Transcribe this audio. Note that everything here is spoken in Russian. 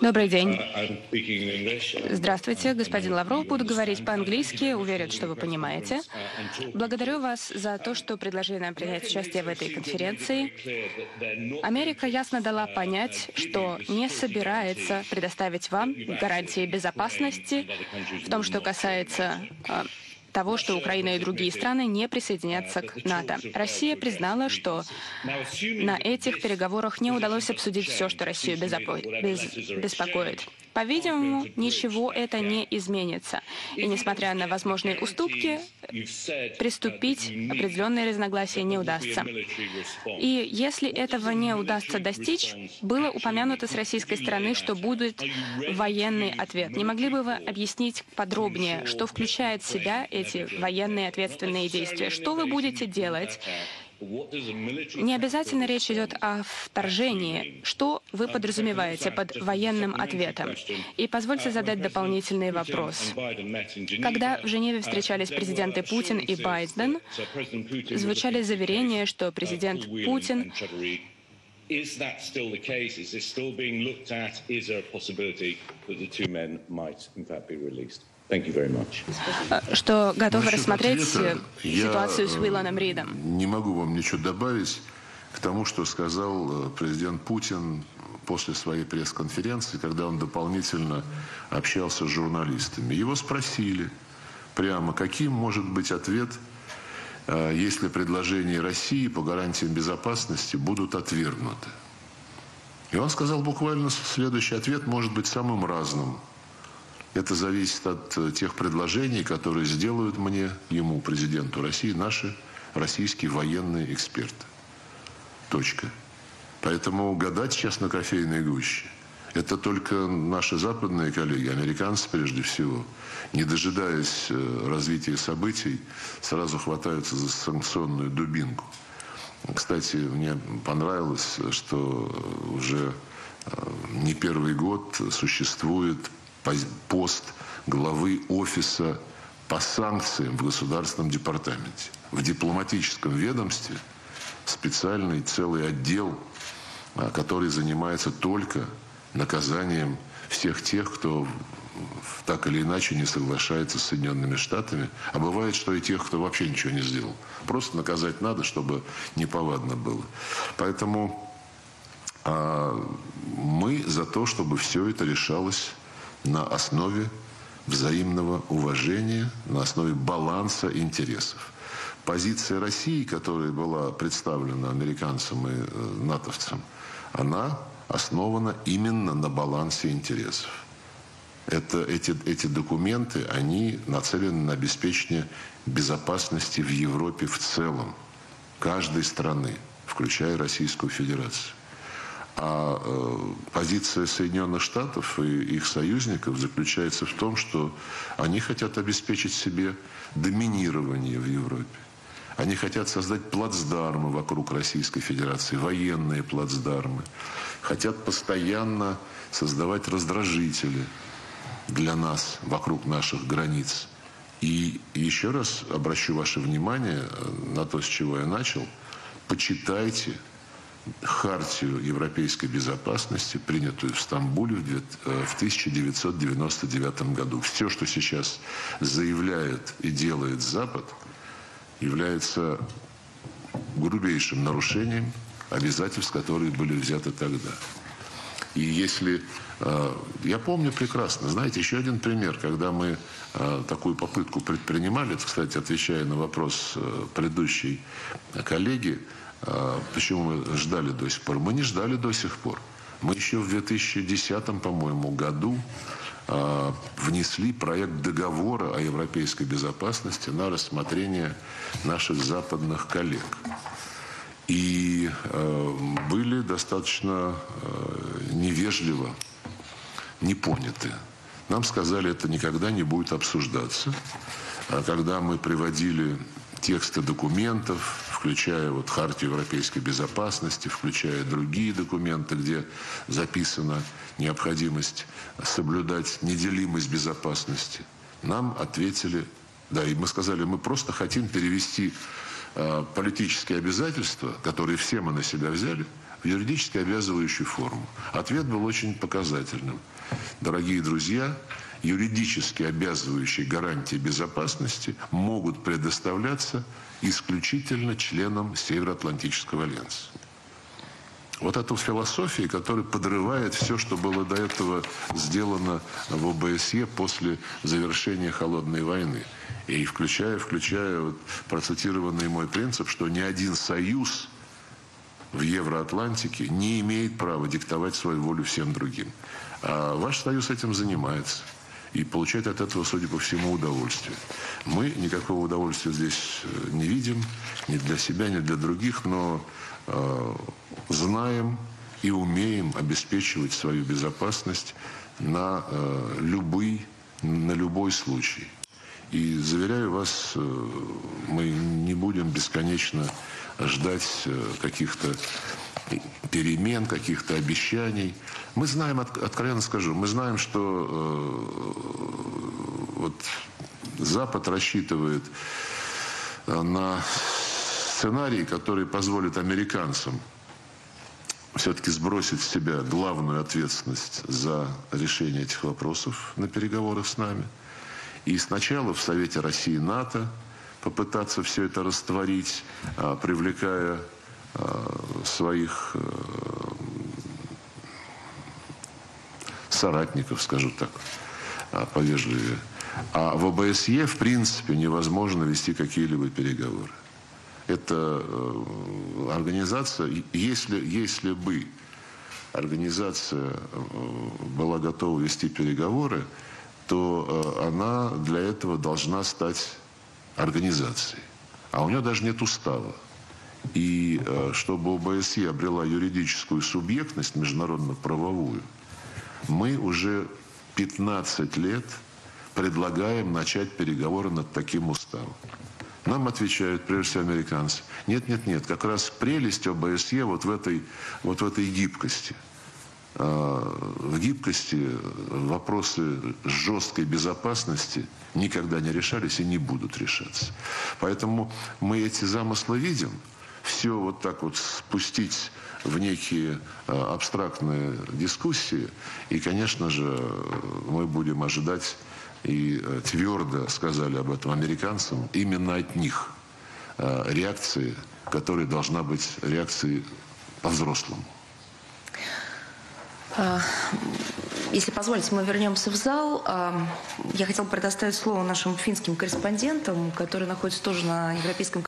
Добрый день. Uh. Здравствуйте, господин Лавров. Буду говорить по-английски. Уверен, что вы понимаете. Благодарю вас за то, что предложили нам принять участие в этой конференции. Америка ясно дала понять, что не собирается предоставить вам гарантии безопасности в том, что касается а, того, что Украина и другие страны не присоединятся к НАТО. Россия признала, что на этих переговорах не удалось обсудить все, что Россию беспокоит. По-видимому, ничего это не изменится. И несмотря на возможные уступки, приступить определенные разногласия не удастся. И если этого не удастся достичь, было упомянуто с российской стороны, что будет военный ответ. Не могли бы вы объяснить подробнее, что включает в себя эти военные ответственные действия? Что вы будете делать, не обязательно речь идет о вторжении. Что вы подразумеваете под военным ответом? И позвольте задать дополнительный вопрос. Когда в Женеве встречались президенты Путин и Байден, звучали заверения, что президент Путин Is that still the case? Is this still being looked at? Is there a possibility that the two men might, in fact, be released? Much. что готовы Насчет рассмотреть ответа ситуацию с я, э, Уилланом Ридом. Не могу вам ничего добавить к тому, что сказал э, президент Путин после своей пресс-конференции, когда он дополнительно общался с журналистами. Его спросили прямо, каким может быть ответ, э, если предложения России по гарантиям безопасности будут отвергнуты. И он сказал буквально следующий ответ может быть самым разным – это зависит от э, тех предложений, которые сделают мне, ему, президенту России, наши российские военные эксперты. Точка. Поэтому гадать сейчас на кофейной гуще – это только наши западные коллеги, американцы прежде всего, не дожидаясь э, развития событий, сразу хватаются за санкционную дубинку. Кстати, мне понравилось, что уже э, не первый год существует пост главы офиса по санкциям в Государственном департаменте. В дипломатическом ведомстве специальный целый отдел, а, который занимается только наказанием всех тех, кто так или иначе не соглашается с Соединенными Штатами. А бывает, что и тех, кто вообще ничего не сделал. Просто наказать надо, чтобы неповадно было. Поэтому а, мы за то, чтобы все это решалось на основе взаимного уважения, на основе баланса интересов. Позиция России, которая была представлена американцам и э, натовцам, она основана именно на балансе интересов. Это, эти, эти документы, они нацелены на обеспечение безопасности в Европе в целом, каждой страны, включая Российскую Федерацию. А э, позиция Соединенных Штатов и их союзников заключается в том, что они хотят обеспечить себе доминирование в Европе. Они хотят создать плацдармы вокруг Российской Федерации, военные плацдармы. Хотят постоянно создавать раздражители для нас вокруг наших границ. И еще раз обращу ваше внимание на то, с чего я начал. Почитайте хартию европейской безопасности, принятую в Стамбуле в 1999 э, году. Все, что сейчас заявляет и делает Запад, является грубейшим нарушением обязательств, которые были взяты тогда. И если... Э, я помню прекрасно, знаете, еще один пример, когда мы э, такую попытку предпринимали, это, кстати, отвечая на вопрос предыдущей коллеги, почему мы ждали до сих пор? Мы не ждали до сих пор. Мы еще в 2010, по-моему, году внесли проект договора о европейской безопасности на рассмотрение наших западных коллег. И а, были достаточно невежливо не поняты. Нам сказали, это никогда не будет обсуждаться. А когда мы приводили тексты документов, включая вот Хартию европейской безопасности, включая другие документы, где записана необходимость соблюдать неделимость безопасности, нам ответили, да, и мы сказали, мы просто хотим перевести э, политические обязательства, которые все мы на себя взяли, в юридически обязывающую форму. Ответ был очень показательным. Дорогие друзья, юридически обязывающие гарантии безопасности могут предоставляться исключительно членам Североатлантического альянса. Вот эту философию, которая подрывает все, что было до этого сделано в ОБСЕ после завершения холодной войны. И включая, включая вот процитированный мой принцип, что ни один союз в Евроатлантике не имеет права диктовать свою волю всем другим. А ваш союз этим занимается и получает от этого, судя по всему, удовольствие. Мы никакого удовольствия здесь э, не видим, ни для себя, ни для других, но э, знаем и умеем обеспечивать свою безопасность на, э, любой, на любой случай. И заверяю вас, э, мы не будем бесконечно ждать э, каких-то перемен, каких-то обещаний. Мы знаем, откровенно скажу, мы знаем, что э, вот Запад рассчитывает э, на сценарий, который позволит американцам все-таки сбросить с себя главную ответственность за решение этих вопросов на переговорах с нами. И сначала в Совете России и НАТО попытаться все это растворить, а, привлекая а, своих э, соратников, скажу так, а, повежливее. А в ОБСЕ, в принципе, невозможно вести какие-либо переговоры. Это э, организация, если, если бы организация э, была готова вести переговоры, то она для этого должна стать организацией. А у нее даже нет устава. И чтобы ОБСЕ обрела юридическую субъектность, международно-правовую, мы уже 15 лет предлагаем начать переговоры над таким уставом. Нам отвечают, прежде всего, американцы. Нет, нет, нет, как раз прелесть ОБСЕ вот в этой, вот в этой гибкости. В гибкости вопросы жесткой безопасности никогда не решались и не будут решаться. Поэтому мы эти замыслы видим. Все вот так вот спустить в некие абстрактные дискуссии. И, конечно же, мы будем ожидать, и твердо сказали об этом американцам, именно от них реакции, которая должна быть реакцией по-взрослому. Если позволите, мы вернемся в зал. Я хотела предоставить слово нашим финским корреспондентам, которые находятся тоже на Европейском